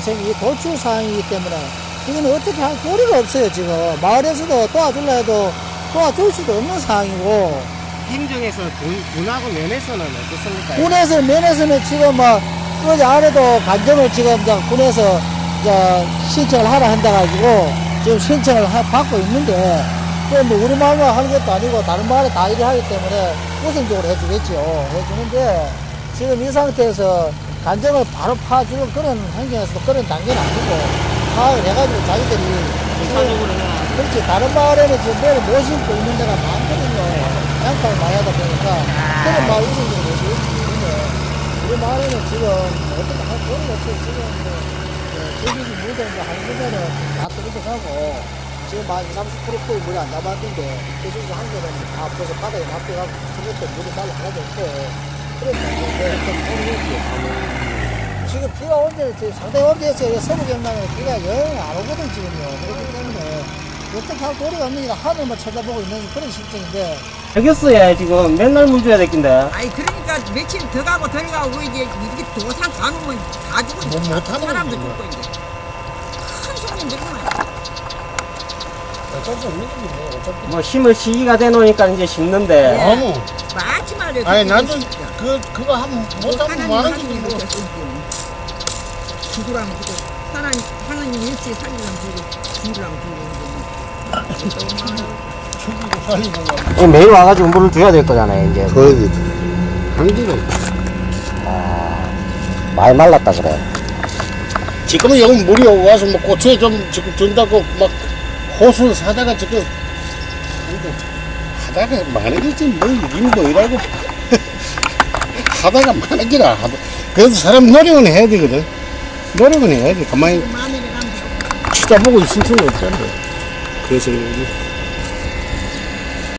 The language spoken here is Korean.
지금 이 돌출 사항이기 때문에 이거는 어떻게 할 도리가 없어요 지금. 마을에서도 도와줄라 해도 도와줄 수도 없는 상황이고. 행정에서 군, 군하고 면에서는 어떻습니까? 군에서 면에서는 지금 뭐 어제 안에도 간정을 지금 저 군에서 저 신청을 하라 한다 가지고 지금 신청을 하- 받고 있는데 그뭐 우리 마을만 하는 것도 아니고 다른 마을에 다 일을 하기 때문에 우선적으로 해주겠죠 해주는데 지금 이 상태에서 간정을 바로 파주는 그런 행정에서도 그런 단계는 아니고 파악을 해가지고 자기들이 군사적으로 해야 그렇지. 다른 마을에는 지금 매를 못 심고 있는 데가 많거든요. 양파를 많이 하다 보니까 그런 마을 우선적으로 해주겠지 근데 우리 마을에는 지금 어떻게 할 도리가 없어요. 지금 뭐 제주도 물도 뭐 하는 거면은 다 떨어져가고 지금 한 20, 30% 거의 물이 안 남았는데 제주도 한 개는 다 벌써 바닥에 납득하고 저것도 물이 달라 하나도 없고 그런 상태인데 지 금 비가 온데 지금 상당히 온데서 서부 경남에 비가 영 안 오거든 지금요. 그렇기 때문에 어떻게 할 도리가 없느니까 하늘만 쳐다보고 있는 그런 실정인데. 알겠어요 지금. 맨날 물 줘야 되겠는데 아니 그러니까 며칠 더 가고 덜 가고 이제 이렇게 도상 가놓으면 다 죽어 뭐 이제 못하는 사람도 거지, 죽고 이제 큰 손님들만. 어쩔 수 없는 거지 뭐. 어차피. 뭐 심을 시기가 돼놓으니까 이제 심는데. 예. 아무. 마치 말해 아니 나도 그 그거 하면 못하면 하나님 말하지 하나님 뭐. 못했어 죽으라면 죽고 하나님 하나님 일시 죽고 죽이고 살리고 막 매일 와가지고 물을 줘야 될 거잖아요 이제. 줘야 되지. 한기를 많이 말랐다 그래. 지금은 여기 물이 와서 뭐 고추에 좀 지금 준다고 막 호수를 사다가 지금 하다가 많아지지 뭐 이긴 뭐이라고 하다가 많아지라 하다. 그래도 사람 노력은 해야 되거든 노력은 해야지 가만히 쳐다보고 있을 수는 없잖아 그래서.